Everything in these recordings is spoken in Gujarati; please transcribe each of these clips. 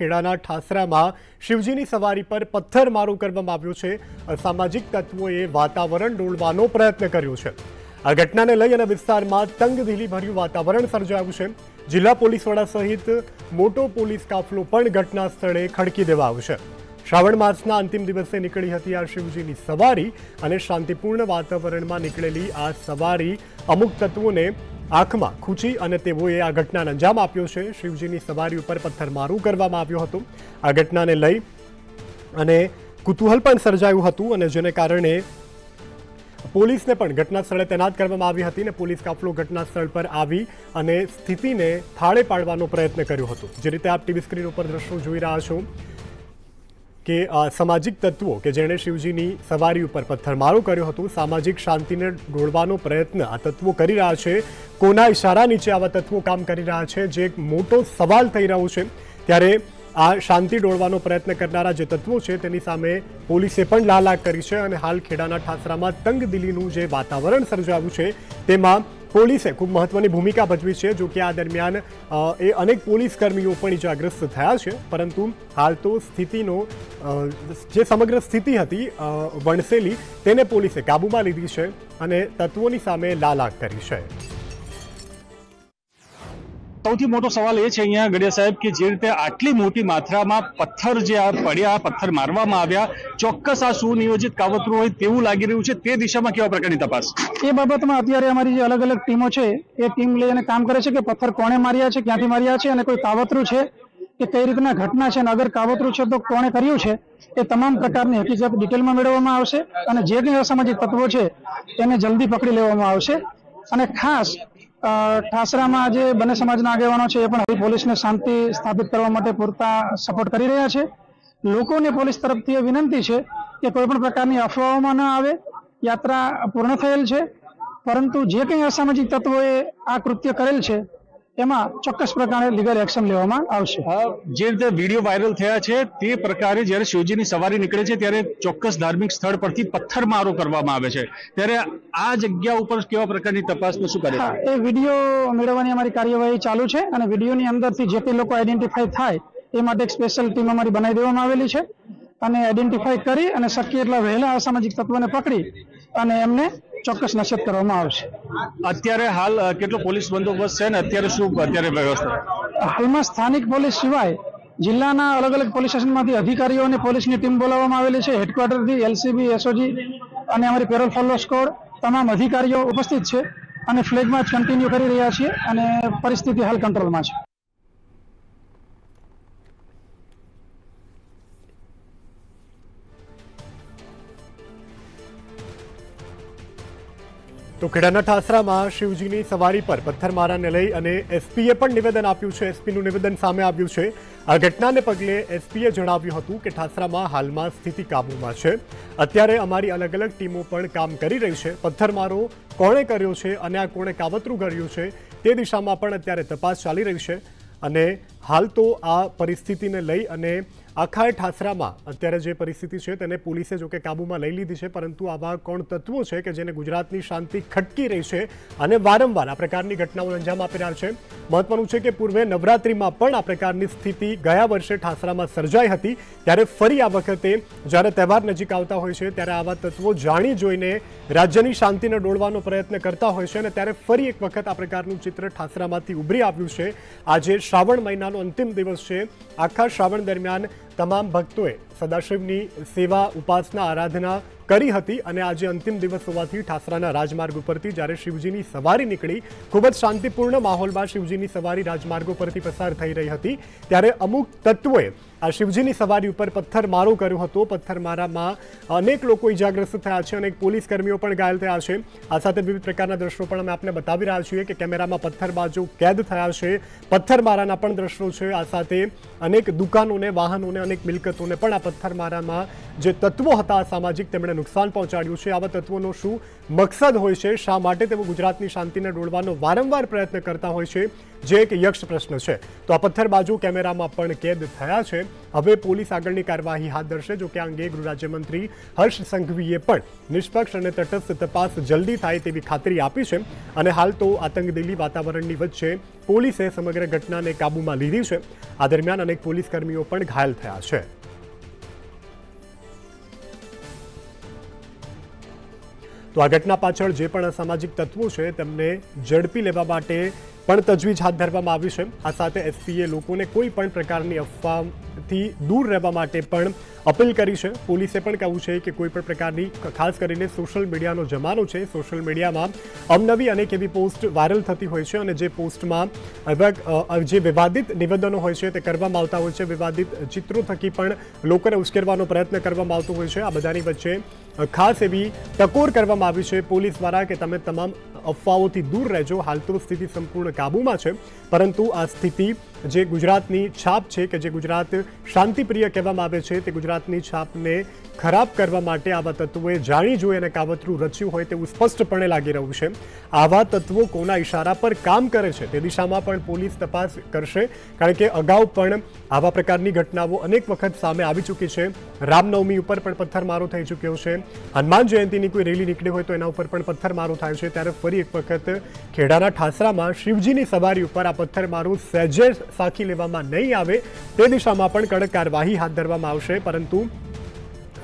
ખેડાના ઠાસરામાં શિવજીની સવારી પર પથ્થરમારો કરવામાં આવ્યો છે. અસામાજિક તત્વોએ વાતાવરણ ડોળવાનો પ્રયત્ન કર્યો છે. આ ઘટનાને લઈ અને વિસ્તારમાં તંગદિલી ભર્યું વાતાવરણ સર્જાયું છે. જિલ્લા પોલીસ વડા સહિત મોટો પોલીસ કાફલો પણ ઘટના સ્થળે ખડકી દેવા આવશે શ્રાવણ માસના અંતિમ દિવસે નીકળી હતી આ શિવજીની સવારી અને શાંતિપૂર્ણ વાતાવરણમાં નીકળેલી આ સવારી અમુક તત્વોને આંખમાં ખૂંચી અને તેઓએ આ ઘટનાને અંજામ આપ્યો છે. શિવજીની સવારી ઉપર પથ્થરમારો કરવામાં આવ્યો હતો. આ ઘટનાને લઈ અને કુતૂહલ પણ સર્જાયું હતું અને જેને કારણે પોલીસને પણ ઘટના સ્થળે તૈનાત કરવામાં આવી હતી અને પોલીસ કાફલો ઘટના સ્થળ પર આવી અને સ્થિતિને થાળે પાડવાનો પ્રયત્ન કર્યો હતો. જે રીતે આપ ટીવી સ્ક્રીન ઉપર દ્રશ્યો જોઈ રહ્યા છો. કે સામાજિક તત્વો કે જેણે શિવજીની સવારી ઉપર પથ્થરમારો કર્યો હતો, સામાજિક શાંતિને ડોળવાનો પ્રયત્ન આ તત્વો કરી રહ્યા છે. કોના ઇશારા નીચે આવા તત્વો કામ કરી રહ્યા છે, જે એક મોટો સવાલ થઈ રહ્યો છે. ત્યારે આ શાંતિ ડોળવાનો પ્રયત્ન કરનારા જે તત્વો છે, તેની સામે પોલીસે પણ લાલાક કરી છે અને હાલ ખેડાના ઠાસરામાં તંગદિલીનું જે વાતાવરણ સર્જાયું છે, તેમાં પોલીસે ખૂબ મહત્વની ભૂમિકા ભજવી છે, જો કે આ દરમિયાન એ અનેક પોલીસ કર્મીઓ પણ ઇજાગ્રસ્ત થયા છે. પરંતુ હાલ તો સ્થિતિનો જે સમગ્ર સ્થિતિ હતી વણસેલી, તેને પોલીસે કાબૂમાં લીધી છે અને તત્વોની સામે લાલાક કરી છે. સૌથી મોટો સવાલ એ છે અહીંયા ગડિયા સાહેબ કે જે રીતે આટલી મોટી માત્રામાં પથ્થર જે આ પડ્યા, પથ્થર મારવામાં આવ્યા, ચોક્કસ આ સુનિયોજિત કાવતરું હોય તેવું લાગી રહ્યું છે, તે દિશામાં કેવા પ્રકારની તપાસ? એ બાબતમાં અત્યારે અમારી જે અલગ અલગ ટીમો છે, એ ટીમ લઈને કામ કરે છે કે પથ્થર કોણે માર્યા છે, ક્યાંથી માર્યા છે અને કોઈ કાવતરું છે કે કઈ રીતના ઘટના છે અને અગર કાવતરું છે તો કોણે કર્યું છે, એ તમામ પ્રકારની હકીકત ડિટેલમાં મેળવવામાં આવશે અને જે કંઈ અસામાજિક તત્વો છે એને જલ્દી પકડી લેવામાં આવશે અને ખાસ ઠાસરામાં જે બંને સમાજના આગેવાનો છે એ પણ હવે પોલીસને શાંતિ સ્થાપિત કરવા માટે પૂરતા સપોર્ટ કરી રહ્યા છે. લોકોને પોલીસ તરફથી એ વિનંતી છે કે કોઈ પણ પ્રકારની અફવાઓમાં ન આવે, યાત્રા પૂર્ણ થયેલ છે. પરંતુ જે કંઈ અસામાજિક તત્વોએ આ કૃત્ય કરેલ છે એમાં ચોક્કસ પ્રકારે લીગલ એક્શન લેવામાં આવશે. જે રીતે વીડિયો વાયરલ થયા છે તે પ્રકારે જ્યારે શિવજીની સવારી નીકળે છે ત્યારે ચોક્કસ ધાર્મિક સ્થળ પરથી પથ્થરમારો કરવામાં આવે છે. ત્યારે આ જગ્યા ઉપર કેવા પ્રકારની તપાસનું શું કરે એ વીડિયો મેળવવાની અમારી કાર્યવાહી ચાલુ છે અને વિડીયોની અંદરથી જે તે લોકો આઈડેન્ટિફાઈ થાય એ માટે એક સ્પેશિયલ ટીમ અમારી બનાવી દેવામાં આવેલી છે. અને આઈડેન્ટિફાઈ કરી અને શક્ય એટલા વહેલા અસામાજિક તત્વોને પકડી અને એમને ચોક્કસ નશેત કરવામાં આવશે. અત્યારે હાલ કેટલો પોલીસ બંદોબસ્ત છે ને? અત્યારે શું અત્યારે વ્યવસ્થા? હાલમાં સ્થાનિક પોલીસ સિવાય જિલ્લાના અલગ અલગ પોલીસ સ્ટેશનમાંથી અધિકારીઓ અને પોલીસની ટીમ બોલાવવામાં આવેલી છે. હેડક્વાર્ટરથી એલસીબી એસઓજી અને અમારી પેરોલ ફોલો સ્કોડ તમામ અધિકારીઓ ઉપસ્થિત છે અને ફ્લેગ માર્ચ કન્ટિન્યુ કરી રહ્યા છીએ અને પરિસ્થિતિ હાલ કંટ્રોલમાં છે. તો ખેડાના ઠાસરામાં શિવજીની સવારી પર પથ્થરમારાને લઈ અને એસપીએ પણ નિવેદન આપ્યું છે. એસપીનું નિવેદન સામે આવ્યું છે. આ ઘટનાને પગલે એસપીએ જણાવ્યું હતું કે ઠાસરામાં હાલમાં સ્થિતિ કાબૂમાં છે. અત્યારે અમારી અલગ અલગ ટીમો પણ કામ કરી રહી છે. પથ્થરમારો કોણે કર્યો છે અને આ કોણે કાવતરું કર્યું છે તે દિશામાં પણ અત્યારે તપાસ ચાલી રહી છે. અને હાલ તો આ પરિસ્થિતિને લઈ અને આખા ઠાસરામાં અત્યારે જે પરિસ્થિતિ છે તેને પોલીસે જોકે કાબૂમાં લઈ લીધી છે, પરંતુ આવા કોણ તત્વો છે કે જેને ગુજરાતની શાંતિ ખટકી રહી છે અને વારંવાર આ પ્રકારની ઘટનાઓ અંજામ આપી છે? મહત્વનું છે કે પૂર્વે નવરાત્રિમાં પણ આ પ્રકારની સ્થિતિ ગયા વર્ષે ઠાસરામાં સર્જાઈ હતી, ત્યારે ફરી આ વખતે જ્યારે તહેવાર નજીક આવતા હોય છે, ત્યારે આવા તત્વો જાણી જોઈને રાજ્યની શાંતિને ડોળવાનો પ્રયત્ન કરતા હોય છે અને ત્યારે ફરી એક વખત આ પ્રકારનું ચિત્ર ઠાસરામાંથી ઉભરી આવ્યું છે. આજે શ્રાવણ મહિનાનો અંતિમ દિવસ છે. આખા શ્રાવણ દરમિયાન તમામ ભક્તોએ સદાશિવની સેવા ઉપાસના આરાધના કરી હતી અને આજે અંતિમ દિવસ હોવાથી ઠાસરાના રાજમાર્ગ ઉપરથી જ્યારે શિવજીની સવારી નીકળી, ખૂબ જ શાંતિપૂર્ણ માહોલમાં શિવજીની સવારી રાજમાર્ગો પરથી પસાર થઈ રહી હતી. ત્યારે અમુક તત્વોએ આ શિવજીની સવારી ઉપર પથ્થરમારો કર્યો હતો. પથ્થરમારામાં અનેક લોકો ઇજાગ્રસ્ત થયા છે અને પોલીસ કર્મીઓ પણ ઘાયલ થયા છે. આ સાથે વિવિધ પ્રકારના દ્રશ્યો પણ અમે આપને બતાવી રહ્યા છીએ કે કેમેરામાં પથ્થરબાજો કેદ થયા છે. પથ્થરમારાના પણ દ્રશ્યો છે. આ સાથે અનેક દુકાનોને, વાહનોને અનેક મિલકતોને પણ આ પથ્થરમારામાં જે તત્વો હતા, સામાજિક, તેમણે નુકસાન પહોંચાડ્યું છે. આવા તત્વોનો શું મકસદ હોય છે? શા માટે તેઓ ગુજરાતની શાંતિને ડોળવાનો વારંવાર પ્રયત્ન કરતા હોય છે? જે એક યક્ષ પ્રશ્ન છે. તો આ પથ્થરબાજુ કેમેરામાં પણ કેદ થયા છે. હવે પોલીસ આગળની કાર્યવાહી હાથ ધરશે જો કે આ અંગે ગૃહ રાજ્યમંત્રી હર્ષ સંઘવીએ પણ નિષ્પક્ષ અને તટસ્થ તપાસ જલ્દી થાય તેવી ખાતરી આપી છે. અને હાલ તો આતંકદેલી વાતાવરણની વચ્ચે પોલીસે સમગ્ર ઘટનાને કાબૂમાં લીધી છે. આ દરમિયાન અનેક પોલીસ કર્મીઓ પણ ઘાયલ થયા છે. તો આ ઘટના પાછળ જે પણ અસામાજિક તત્વો છે તેમને ઝડપી લેવા માટે પણ તજવીજ હાથ ધરવામાં આવી છે. આ સાથે એસપીએ લોકોને કોઈ પણ પ્રકારની અફવાથી દૂર રહેવા માટે પણ અપીલ કરી છે. પોલીસે પણ કહ્યું છે કે કોઈ પણ પ્રકારની ખાસ કરીને સોશિયલ મીડિયાનો જમાનો છે. સોશિયલ મીડિયામાં અવનવી અનેક એવી પોસ્ટ વાયરલ થતી હોય છે અને જે પોસ્ટમાં જે વિવાદિત નિવેદનો હોય છે તે કરવામાં આવતા હોય છે. વિવાદિત ચિત્રો થકી પણ લોકોને ઉશ્કેરવાનો પ્રયત્ન કરવામાં આવતો હોય છે. આ બધાની વચ્ચે ખાસ એવી ટકોર કરવામાં આવી છે પોલીસ દ્વારા કે તમે તમામ અફવાઓથી દૂર રહેજો. હાલ તો સ્થિતિ સંપૂર્ણ કાબૂમાં છે, પરંતુ આ સ્થિતિ જે ગુજરાતની છાપ છે કે જે ગુજરાત શાંતિપ્રિય કહેવામાં આવે છે, તે ગુજરાતની છાપને ખરાબ કરવા માટે આવા તત્વોએ જાણી જોઈ અને કાવતરું રચ્યું હોય તેવું સ્પષ્ટપણે લાગી રહ્યું છે. આવા તત્વો કોના ઇશારા પર કામ કરે છે તે દિશામાં પણ પોલીસ તપાસ કરશે, કારણ કે અગાઉ પણ આવા પ્રકારની ઘટનાઓ અનેક વખત સામે આવી ચૂકી છે. રામનવમી ઉપર પણ પથ્થરમારો થઈ ચૂક્યો છે. હનુમાન જયંતિની કોઈ રેલી નીકળી હોય તો એના ઉપર પણ પથ્થરમારો થાય છે. ત્યારે ફરી એક વખત ખેડાના ઠાસરામાં શિવજીની સવારી ઉપર આ પથ્થરમારો સહેજે સાખી લેવામાં નહીં આવે તે દિશામાં પણ કડક કાર્યવાહી હાથ ધરવામાં આવશે. પરંતુ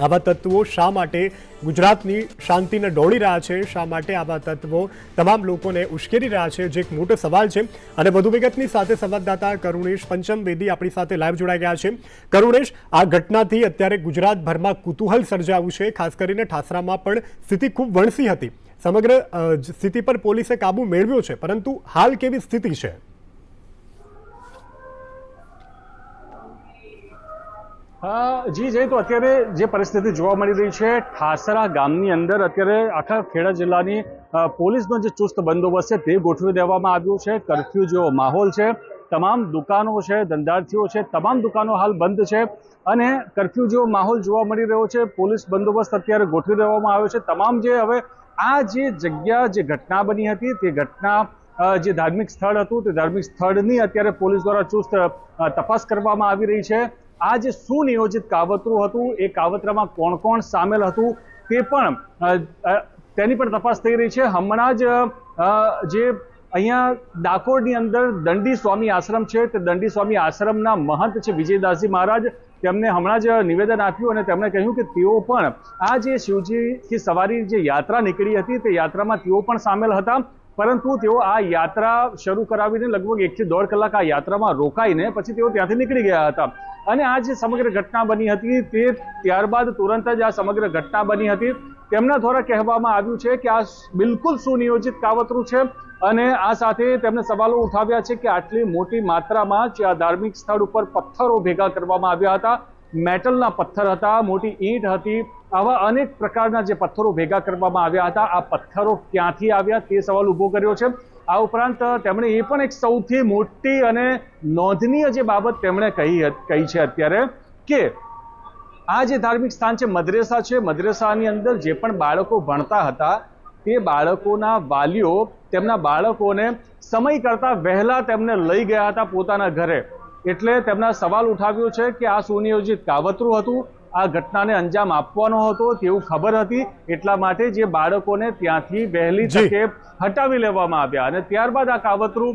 આવા તત્વો શા માટે ગુજરાતની શાંતિને ડોળી રહ્યા છે? શા માટે આવા તત્વો તમામ લોકોને ઉશ્કેરી રહ્યા છે? જે એક મોટો સવાલ છે. અને વધુ વિગતની સાથે સંવાદદાતા કરુણેશ પંચમ વેદી આપણી સાથે લાઈવ જોડાઈ ગયા છે. કરુણેશ, આ ઘટનાથી અત્યારે ગુજરાતભરમાં કુતૂહલ સર્જાયું છે. ખાસ કરીને ઠાસરામાં પણ સ્થિતિ ખૂબ વણસી હતી. સમગ્ર સ્થિતિ પર પોલીસે કાબુ મેળવ્યો છે. પરંતુ હાલ કેવી સ્થિતિ છે? જી, જય તો અત્યારે જે પરિસ્થિતિ જોવા મળી રહી છે, ઠાસરા ગામની અંદર અત્યારે આખા ખેડા જિલ્લાની પોલીસનો જે ચુસ્ત બંદોબસ્ત છે તે ગોઠવી દેવામાં આવ્યો છે, કરફ્યુ જેવો માહોલ છે, તમામ દુકાનો છે, ધંધાર્થીઓ છે, તમામ દુકાનો હાલ બંધ છે અને કરફ્યુ જેવો માહોલ જોવા મળી રહ્યો છે, પોલીસ બંદોબસ્ત અત્યારે ગોઠવી દેવામાં આવ્યો છે, તમામ જે હવે આ જે જગ્યા, જે ઘટના બની હતી, તે ઘટના જે ધાર્મિક સ્થળ હતું, તે ધાર્મિક સ્થળની અત્યારે પોલીસ દ્વારા ચુસ્ત તપાસ કરવામાં આવી રહી છે. આ જે સુનિયોજિત કાવતરું હતું? એ કાવતરામાં કોણ કોણ સામેલ હતું? તે પણ તેની પણ તપાસ થઈ રહી છે. હમણાં જ જે અહીંયા ડાકોરની અંદર દંડી સ્વામી આશ્રમ છે, તે દંડી સ્વામી આશ્રમના મહંત છે વિજયદાસજી મહારાજ. તેમને હમણાં જ નિવેદન આપ્યું અને તેમણે કહ્યું કે તેઓ પણ, આ જે શિવજીથી સવારી જે યાત્રા નીકળી હતી, તે યાત્રામાં તેઓ પણ સામેલ હતા. પરંતુ તેઓ આ યાત્રા શરૂ કરાવીને લગભગ એકથી દોઢ કલાક આ યાત્રામાં રોકાઈને પછી તેઓ ત્યાંથી નીકળી ગયા હતા. અને આ જે સમગ્ર ઘટના બની હતી તે ત્યારબાદ તુરંત જ આ સમગ્ર ઘટના બની હતી. તેમના દ્વારા કહેવામાં આવ્યું છે કે આ બિલકુલ સુનિયોજિત કાવતરું છે અને આ સાથે તેમણે સવાલો ઉઠાવ્યા છે કે આટલી મોટી માત્રામાં જે આ ધાર્મિક સ્થળ ઉપર પથ્થરો ભેગા કરવામાં આવ્યા હતા. મેટલના પથ્થર હતા, મોટી ઈંટ હતી. આવા અનેક પ્રકારના જે પથ્થરો ભેગા કરવામાં આવ્યા હતા. આ પથ્થરો ક્યાંથી આવ્યા તે સવાલ ઊભો કર્યો છે. આ ઉપરાંત તેમણે એ પણ એક સૌથી મોટી અને નોંધનીય જે બાબત તેમણે કહી કહી છે અત્યારે કે આ જે ધાર્મિક સ્થાન છે, મદ્રેસા છે. મદ્રેસાની અંદર જે પણ બાળકો ભણતા હતા, તે બાળકોના વાલીઓ તેમના બાળકોને સમય કરતા વહેલા તેમને લઈ ગયા હતા પોતાના ઘરે. એટલે તેમના સવાલ ઉઠાવ્યો છે કે આ સુનિયોજિત કાવતરું હતું આ ઘટનાને અંજામ આપવાનો હતો તેવું ખબર હતી એટલા માટે જે બાળકોને ત્યાંથી વહેલી. તકે હટાવી લેવામાં આવ્યા અને ત્યારબાદ આ કાવતરું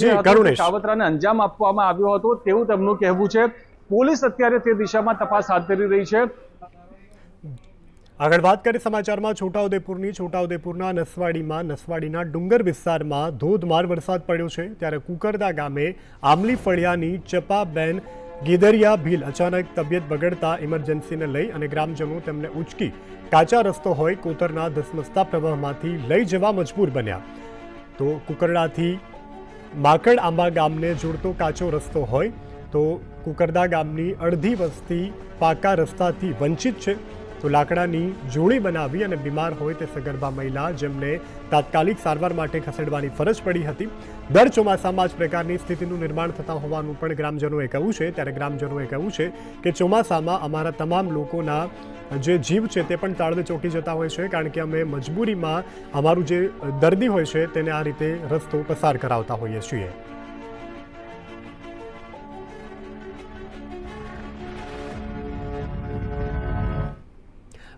જે કાવતરાને અંજામ આપવામાં આવ્યો હતો તેવું તેમનું કહેવું છે. પોલીસ અત્યારે તે દિશામાં તપાસ હાથ ધરી રહી છે. આગળ વાત કરીએ સમાચારમાં. છોટાઉદેપુરની, છોટાઉદેપુરના નસવાડીમાં, નસવાડીના ડુંગર વિસ્તારમાં ધોધમાર વરસાદ પડ્યો છે. ત્યારે કુકરદા ગામે આમલી ફળિયાની ચપાબેન ગીદરિયા ભીલ અચાનક તબિયત બગડતા ઇમરજન્સીને લઈ અને ગ્રામજનો તેમને ઉચકી કાચા રસ્તો હોય કોતરના ધસમસતા પ્રવાહમાંથી લઈ જવા મજબૂર બન્યા. તો કુકરડાથી માકડ આંબા ગામને જોડતો કાચો રસ્તો હોય તો કુકરદા ગામની અડધી વસ્તી પાકા રસ્તાથી વંચિત છે. તો લાકડાની જોડી બનાવી અને બીમાર હોય તે સગર્ભા મહિલા જેમને તાત્કાલિક સારવાર માટે ખસેડવાની ફરજ પડી હતી. દર ચોમાસામાં જ પ્રકારની સ્થિતિનું નિર્માણ થતા હોવાનું પણ ગ્રામજનોએ કહ્યું છે. ત્યારે ગ્રામજનોએ કહ્યું છે કે ચોમાસામાં અમારા તમામ લોકોના જે જીવ છે તે પણ તાળવે ચોંટી જતા હોય છે, કારણ કે અમે મજબૂરીમાં અમારું જે દર્દી હોય છે તેને આ રીતે રસ્તો પસાર કરાવતા હોઈએ છીએ.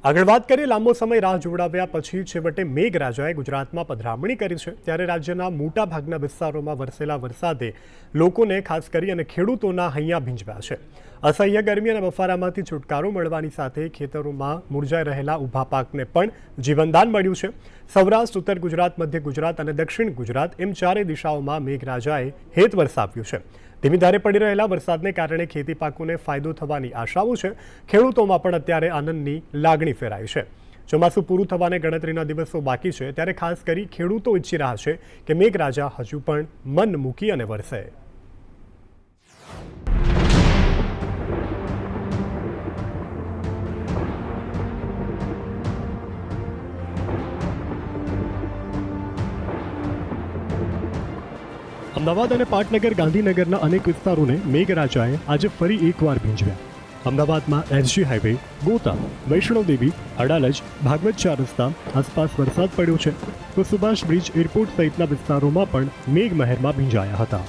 આગળ વાત કરીએ, લાંબો સમય રાહ જોડાવ્યા પછી છેવટે મેઘરાજાએ ગુજરાતમાં પધરામણી કરી છે. ત્યારે રાજ્યના મોટા ભાગના વિસ્તારોમાં વરસેલા વરસાદે લોકોને ખાસ કરી અને ખેડૂતોના હૈયા ભીંજવ્યા છે. અસહ્ય ગરમી અને બફારામાંથી છુટકારો મળવાની સાથે ખેતરોમાં મુરઝાઈ રહેલા ઊભા પાકને પણ જીવનદાન મળ્યું છે. સૌરાષ્ટ્ર, ઉત્તર ગુજરાત, મધ્ય ગુજરાત અને દક્ષિણ ગુજરાત એમ ચારે દિશાઓમાં મેઘરાજાએ હેત વરસાવ્યું છે. ધીમી ધારે પડી રહેલા વરસાદને કારણે ખેતી પાકોને ફાયદો થવાની આશાઓ છે. ખેડૂતોમાં પણ અત્યારે આનંદની લાગણી ફેરાઈ છે. ચોમાસું પૂરું થવાને ગણતરીના દિવસો બાકી છે, ત્યારે ખાસ કરી ખેડૂતો ઈચ્છી રહ્યા છે કે મેઘરાજા હજુ પણ મન મૂકી અને વરસે. અમદાવાદ અને પાટનગર ગાંધીનગરના અનેક વિસ્તારોને મેઘરાજાએ આજે ફરી એકવાર ભીંજવ્યા. અમદાવાદમાં એસજી હાઈવે, ગોતા વૈષ્ણવદેવી અડાલજ, ભાગવત ચાર રસ્તા, આસપાસ વરસાદ પડ્યો છે. તો સુભાષ બ્રિજ એરપોર્ટ સહિતના વિસ્તારોમાં પણ મેઘમહેરમાં ભીંજાયા હતા.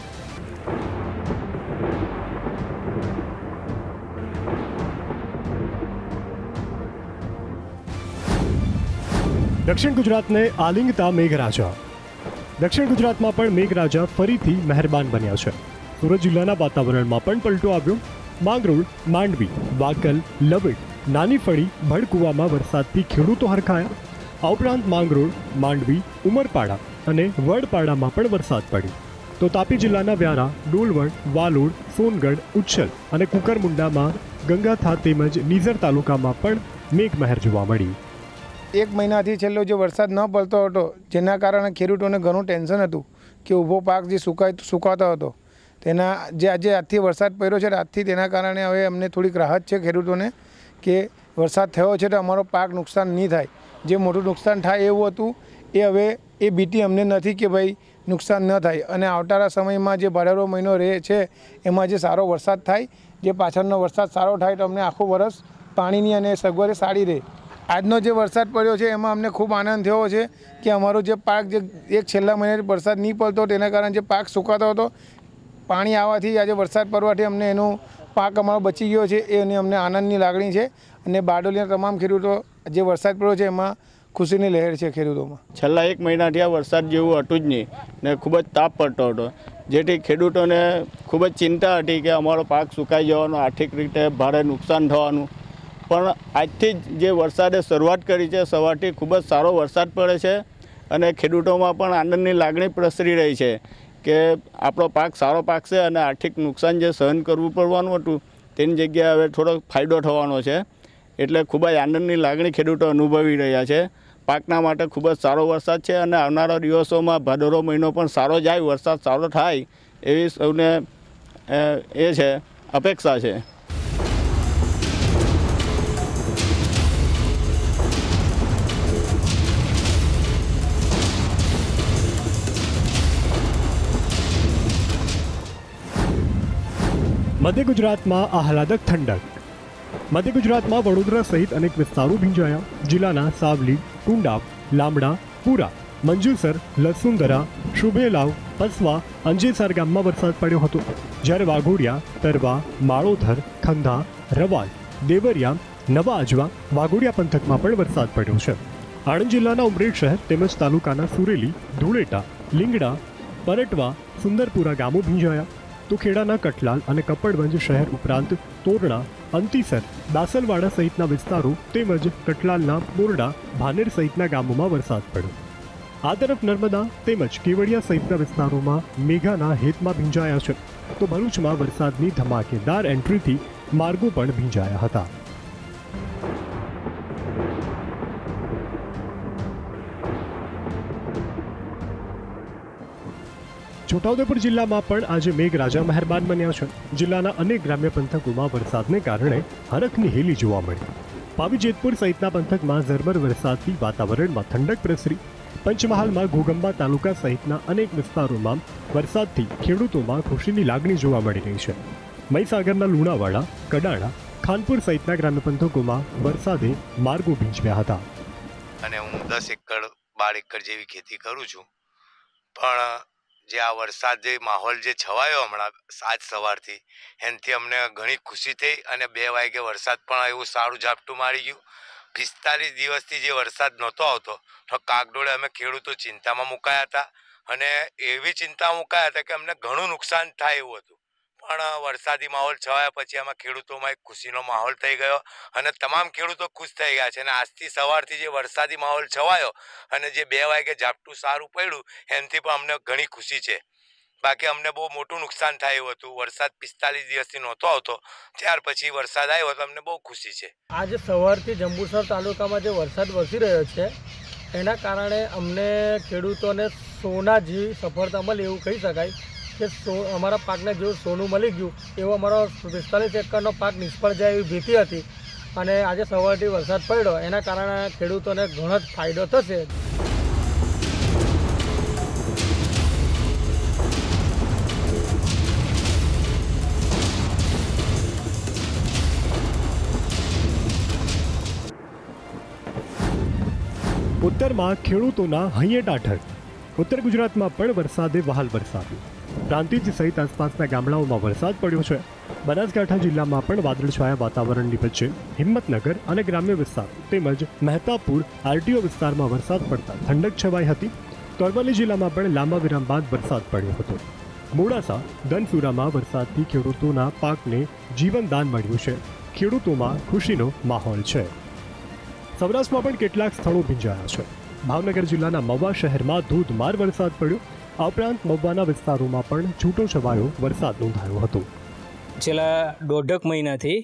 દક્ષિણ ગુજરાતને આલિંગતા મેઘરાજા. દક્ષિણ ગુજરાતમાં પણ મેઘરાજા ફરીથી મહેરબાન બન્યા છે. સુરત જિલ્લાના વાતાવરણમાં પણ પલટો આવ્યો. માંગરોળ, માંડવી, વાકલ, લવેટ નાની ફળી ભડકુવામાં વરસાદથી ખેડૂતો હરખાયા. આ ઉપરાંત માંગરોળ, માંડવી, ઉમરપાડા અને વડપાડામાં પણ વરસાદ પડ્યો. તો તાપી જિલ્લાના વ્યારા ડોલવણ વાલોડ, સોનગઢ, ઉચ્છલ અને કુકરમુંડામાં ગંગાથા તેમજ નીઝર તાલુકામાં પણ મેઘમહેર જોવા મળી. એક મહિનાથી છેલ્લો જે વરસાદ ન પડતો હતો, જેના કારણે ખેડૂતોને ઘણું ટેન્શન હતું કે ઊભો પાક જે સુકાય, સુકાતો હતો. તેના જે આજે આજથી વરસાદ પડ્યો છે, આજથી તેના કારણે હવે અમને થોડીક રાહત છે ખેડૂતોને કે વરસાદ થયો છે તો અમારો પાક નુકસાન નહીં થાય. જે મોટું નુકસાન થાય એવું હતું, એ હવે એ બીટી અમને નથી કે ભાઈ નુકસાન ન થાય. અને આવનારા સમયમાં જે ભાદરવો મહિનો રહે છે, એમાં જે સારો વરસાદ થાય, જે પાછળનો વરસાદ સારો થાય તો અમને આખું વરસ પાણીની અને સગવડે સારી રહે. આજનો જે વરસાદ પડ્યો છે, એમાં અમને ખૂબ આનંદ થયો છે કે અમારો જે પાક જે એક છેલ્લા મહિને વરસાદ નહીં પડતો, તેના કારણે જે પાક સુકાતો હતો, પાણી આવવાથી આજે વરસાદ પડવાથી અમને એનું પાક અમારો બચી ગયો છે એની અમને આનંદની લાગણી છે અને બારડોલીના તમામ ખેડૂતો જે વરસાદ પડ્યો છે, એમાં ખુશીની લહેર છે ખેડૂતોમાં. છેલ્લા એક મહિનાથી આ વરસાદ જેવું હતું જ નહીં ને ખૂબ જ તાપ પડતો હતો. જેથી ખેડૂતોને ખૂબ જ ચિંતા હતી કે અમારો પાક સુકાઈ જવાનો આર્થિક રીતે ભારે નુકસાન થવાનું પણ આજથી જ જે વરસાદે શરૂઆત કરી છે, સવારથી ખૂબ જ સારો વરસાદ પડે છે અને ખેડૂતોમાં પણ આનંદની લાગણી પ્રસરી રહી છે કે આપણો પાક સારો પાકશે અને આર્થિક નુકસાન જે સહન કરવું પડવાનું હતું તેની જગ્યાએ હવે થોડોક ફાયદો થવાનો છે. એટલે ખૂબ જ આનંદની લાગણી ખેડૂતો અનુભવી રહ્યા છે. પાકના માટે ખૂબ જ સારો વરસાદ છે અને આવનારા દિવસોમાં ભાદરો મહિનો પણ સારો જાય, વરસાદ સારો થાય એવી સૌને એ છે, અપેક્ષા છે. મધ્ય ગુજરાતમાં આહલાદક ઠંડક. મધ્ય ગુજરાતમાં વડોદરા સહિત અનેક વિસ્તારો ભીંજાયા. જિલ્લાના સાવલી કુંડાપ લામડા, પુરા, મંજુસર, લસુંદરા, શુભેલાવ, પસવા, અંજેસર ગામમાં વરસાદ પડ્યો હતો. જ્યારે વાઘોડિયા, તરવા, માળોધર, ખંધા, રવાલ, દેવરિયા, નવા અજવા, વાઘોડિયા પંથકમાં પણ વરસાદ પડ્યો છે. આણંદ જિલ્લાના ઉમરેઠ શહેર તેમજ તાલુકાના સુરેલી, ધૂળેટા, લીંગડા, પરટવા, સુંદરપુરા ગામો ભીંજાયા. તો ખેડાના કટલાલ અને કપડવંજ શહેર ઉપરાંત તોરણા અંતિસર દાસલવાડા સહિતના વિસ્તારો તેમજ કટલાલના બોરડા, ભાનેર સહિતના ગામોમાં વરસાદ પડ્યો. આ તરફ નર્મદા તેમજ કેવડિયા સહિતના વિસ્તારોમાં મેઘાના હેતમાં ભીંજાયા છે. તો ભરૂચમાં વરસાદની ધમાકેદાર એન્ટ્રીથી માર્ગો પણ ભીંજાયા હતા. છોટાઉદેપુર જિલ્લામાં પણ આજે મેઘરાજા મહેરબાન બન્યા છે. જિલ્લાના અનેક ગ્રામ્ય પંથકોમાં વરસાદને કારણે હરખની હેલી જોવા મળી. પાવી જેતપુર સહિતના પંથકમાં ઝરમર વરસાદથી વાતાવરણમાં ઠંડક પ્રસરી. પંચમહાલમાં ઘોગંબા તાલુકા સહિતના અનેક વિસ્તારોમાં વરસાદથી ખેડૂતોમાં ખુશીની લાગણી જોવા મળી રહી છે. મહીસાગરના લુણાવાડા, કડાણા, ખાનપુર સહિતના ગ્રામ્ય પંથકોમાં વરસાદે માર્ગો ભીંજવ્યા હતા. અને હું દસ એકર, બાર એકર જેવી ખેતી કરું છું. પણ જે આ વરસાદ જે માહોલ જે છવાયો હમણાં સાત સવારથી, એનાથી અમને ઘણી ખુશી થઈ અને બે વાગે વરસાદ પણ એવું સારું ઝાપટું મારી ગયું. પિસ્તાલીસ દિવસથી જે વરસાદ નહોતો આવતો, તો કાગડોળે અમે ખેડૂતો ચિંતામાં મુકાયા હતા. અને એવી ચિંતા મુકાયા હતા કે અમને ઘણું નુકસાન થાય એવું હતું. પણ વરસાદી માહોલ છવાયા પછી આમાં ખેડૂતોમાં એક ખુશીનો માહોલ થઈ ગયો અને તમામ ખેડૂતો ખુશ થઈ ગયા છે. અને આજથી સવારથી જે વરસાદી માહોલ છવાયો અને જે બે વાગે ઝાપટું સારું પડ્યું એનાથી પણ અમને ઘણી ખુશી છે. બાકી અમને બહુ મોટું નુકસાન થાય એવું હતું. વરસાદ પિસ્તાલીસ દિવસથી નહોતો આવતો. ત્યાર પછી વરસાદ આવ્યો તો અમને બહુ ખુશી છે. આજે સવારથી જંબુસર તાલુકામાં જે વરસાદ વરસી રહ્યો છે, એના કારણે અમને ખેડૂતોને સોના જેવી સફળતા મળે એવું કહી શકાય. કે સો અમારા પાકને જેવું સોનું મળી ગયું, એવો અમારો પિસ્તાલીસ એકરનો પાક નિષ્ફળ જાય એવી ભીતિ હતી અને આજે સવારથી વરસાદ પડ્યો. એના કારણે ખેડૂતોને ઘણો જ ફાયદો થશે. ઉત્તરમાં ખેડૂતોના હૈયે ટાઠર ઉત્તર ગુજરાતમાં પણ વરસાદે વહાલ વરસાવ્યું પ્રાંતિજ સહિત આસપાસના ગામડાઓમાં વરસાદ પડ્યો છે. બનાસકાંઠા જિલ્લામાં પણ વાદળછાયા વાતાવરણની વચ્ચે હિંમતનગર અને ગ્રામ્ય વિસ્તાર તેમજ મહેતાપુર આરટીઓ વિસ્તારમાં વરસાદ પડતા ઠંડક છવાઈ હતી. અરવલ્લી જિલ્લામાં પણ લાંબા વિરામ બાદ વરસાદ પડ્યો હતો. મોડાસા, ધનસુરામાં વરસાદથી ખેડૂતોના પાકને જીવનદાન મળ્યું છે. ખેડૂતોમાં ખુશીનો માહોલ છે. સૌરાષ્ટ્રમાં પણ કેટલાક સ્થળો ભીંજાયા છે. ભાવનગર જિલ્લાના મવા શહેરમાં ધોધમાર વરસાદ પડ્યો. આ ઉપરાંત મહુવાના વિસ્તારોમાં પણ છૂટો છવાયો વરસાદ નોંધાયો હતો. છેલ્લા દોઢક મહિનાથી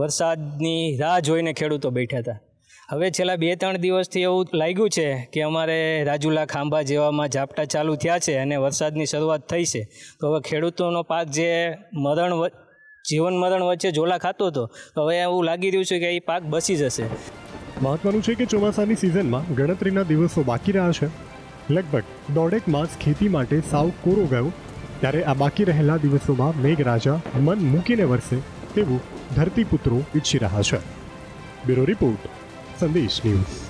વરસાદની રાહ જોઈને ખેડૂતો બેઠા હતા. હવે છેલ્લા બે ત્રણ દિવસથી એવું લાગ્યું છે કે અમારે રાજુલા ખાંભા જેવામાં ઝાપટા ચાલુ થયા છે અને વરસાદની શરૂઆત થઈ છે. તો હવે ખેડૂતોનો પાક જે મરણ જીવન મરણ વચ્ચે ઝોલા ખાતો હતો તો હવે એવું લાગી રહ્યું છે કે એ પાક બસી જશે. મહત્વનું છે કે ચોમાસાની સિઝનમાં ગણતરીના દિવસો બાકી રહ્યા છે. લગભગ દોઢેક માસ ખેતી માટે સાવ કોરો ગયો, ત્યારે આ બાકી રહેલા દિવસોમાં મેઘરાજા મન મૂકીને વરસે તેવું ધરતીપુત્રો ઈચ્છી રહ્યા છે. Bureau report, Sandesh news.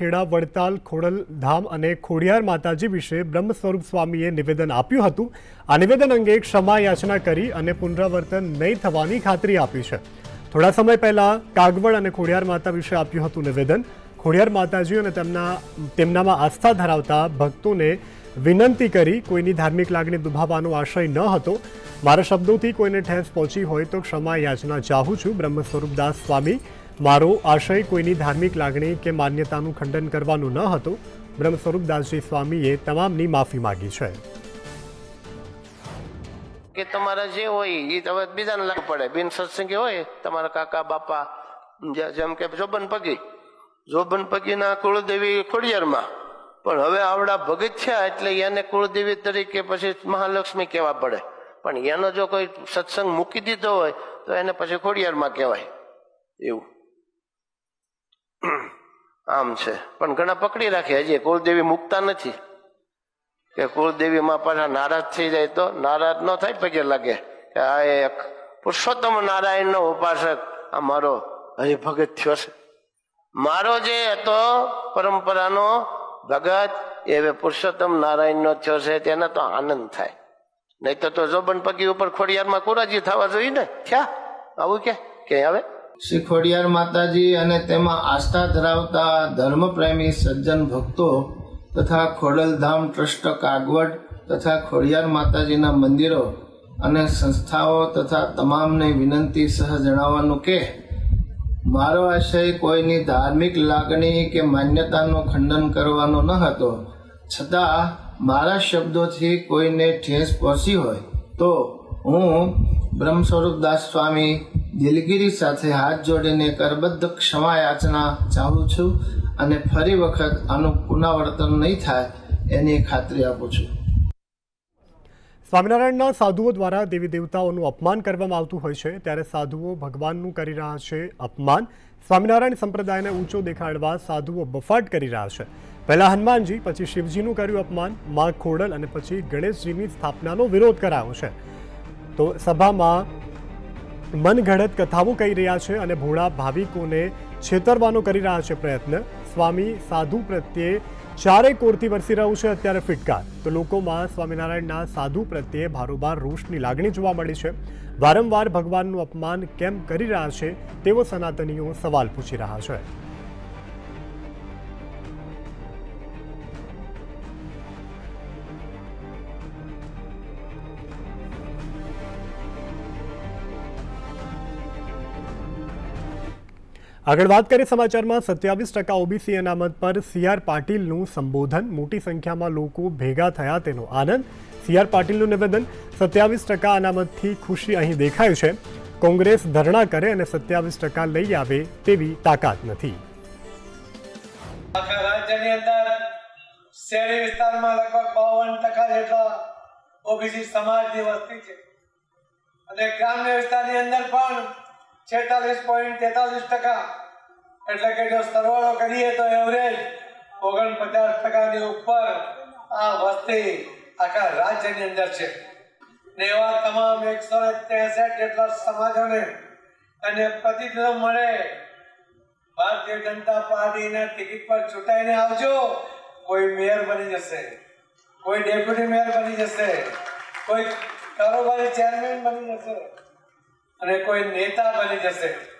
Kheda Vadtal, Khodal, Dham અને ખોડિયાર માતાજી વિશે બ્રહ્મ સ્વરૂપ સ્વામીએ નિવેદન આપ્યું હતું. આ નિવેદન અંગે ક્ષમા યાચના કરી અને પુનરાવર્તન નહીં થવાની ખાતરી આપી છે. થોડા સમય પહેલા કાગવડ અને ખોડિયાર માતા વિશે આપ્યું હતું નિવેદન. ખોડિયાર માતાજી અને તેમના, તેમનામાં આસ્થા ધરાવતા ભક્તોને વિનંતી કરી કોઈની ધાર્મિક લાગણી દુભાવવાનો આશય ન હતો. મારા શબ્દોથી કોઈને ઠેસ પહોંચી હોય તો ક્ષમા યાચના ચાહું છું. બ્રહ્મ સ્વરૂપદાસ સ્વામી મારો આશય કોઈની ધાર્મિક લાગણી કે માન્યતાનું ખંડન કરવાનું ન હતું, બ્રહ્મ સ્વરૂપદાસજી સ્વામીએ તમામની માફી માગી છે. કે તમારા જે હોય એ તમે બીજાને લાગુ પડે. બિન સત્સંગી હોય, તમારા કાકા, બાપા જેમ કે જોબન પગી. જોબન પગીના કુળદેવી ખોડિયારમાં. પણ હવે આવડા ભગત છે એટલે એને કુળદેવી તરીકે પછી મહાલક્ષ્મી કહેવા પડે. પણ એનો જો કોઈ સત્સંગ મૂકી દીધો હોય, તો એને પછી ખોડિયારમાં કહેવાય. એવું. આમ છે. પણ ઘણા પકડી રાખે હજી. કુળદેવી મૂકતા નથી. કે કુળદેવીમાં પાછા નારાજ થઈ જાય તો નારાજ ન થાય પગે લાગે કે આ એક પુરુષોત્તમ નારાયણનો ઉપાસક આ મારો હરિભગત થયો છે. મારો જે હતો પરંપરાનો ભગત, એ હવે પુરુષોત્તમ નારાયણનો થયો છે, તેને તો આનંદ થાય. નહીં તો જોબન પગી ઉપર ખોડિયારમાં કુરાજી થવા જોઈએ ને. થયા? આવું કે? ક્યાંય હવે શ્રી ખોડિયાર માતાજી અને તેમાં આસ્થા ધરાવતા ધર્મપ્રેમી સજ્જન ભક્તો તથા ખોડલધામ ટ્રસ્ટ કાગવડ તથા ખોડિયાર માતાજીના મંદિરો અને સંસ્થાઓ તથા તમામને વિનંતી સહ જણાવવાનું કે, મારો આશય કોઈની ધાર્મિક લાગણી કે માન્યતાનું ખંડન કરવાનો ન હતો. છતાં, મારા શબ્દોથી કોઈને ઠેસ પહોંચી હોય તો હું બ્રહ્મ સ્વરૂપદાસ સ્વામી દિલગીરી સાથે હાથ જોડીને કરબદ્ધ ક્ષમા યાચના ચાહું છું અને ફરી વખત આનું પુનરાવર્તન નહીં થાય એની ખાતરી આપું છું. સ્વામિનારાયણના સાધુઓ દ્વારા દેવી દેવતાઓનું અપમાન કરવામાં આવતું હોય છે, ત્યારે સાધુઓ ભગવાનનું કરી રહ્યા છે અપમાન. સ્વામિનારાયણ સંપ્રદાયને ઊંચો દેખાડવા સાધુઓ બફાટ કરી રહ્યા છે. પહેલા હનુમાનજી, પછી શિવજીનું કર્યું અપમાન, મા ખોડલ અને પછી ગણેશજીની સ્થાપનાનો વિરોધ કરાયો છે. તો સભામાં મનગઢત કથાઓ કહી રહ્યા છે અને ભોળા ભાવિકોને છેતરવાનો કરી રહ્યા છે પ્રયત્ન. સ્વામી સાધુ પ્રત્યે ચારે કોરથી વરસી રહ્યું છે અત્યારે ફિટકાર. તો લોકોમાં સ્વામિનારાયણના સાધુ પ્રત્યે ભારોભાર રોષની લાગણી જોવા મળી છે. વારંવાર ભગવાનનું અપમાન કેમ કરી રહ્યા છે તેવો સનાતનીઓ સવાલ પૂછી રહ્યા છે. આગળ વાત કરીએ સમાચારમાં, સત્યાવીસ ટકા ઓબીસી અનામત પર સીઆર પાટીલનું સંબોધન. મોટી સંખ્યામાં લોકો ભેગા થયા, તેનો આનંદ. સીઆર પાટીલનું નિવેદન, સત્યાવીસ ટકા અનામતથી ખુશી અહીં દેખાય છે. કોંગ્રેસ ધરણા કરે અને સત્યાવીસ ટકા લઈ આવે તેવી તાકાત નથી. અને ગ્રામ્ય વિસ્તારની અંદર પણ છેતાલીસ પોઈન્ટ તેતાલીસ ટકા. એટલે કે જો સરવાળો કરીએ તો એવરેજ ઓગણપચાસ ટકાની ઉપર આ વસ્તી આખા રાજ્યની અંદર છે. ને એવા તમામ એકસો ત્રેસઠ જેટલા સમાજોને અને પ્રતિનિધિત્વ મળે, ભારતીય જનતા પાર્ટીના ટિકિટ પર ચૂંટાઈને આવજો. કોઈ મેયર બની જશે, કોઈ ડેપ્યુટી મેયર બની જશે, કોઈ કારોબારી ચેરમેન બની જશે. અને કોઈ નેતા બની જશે.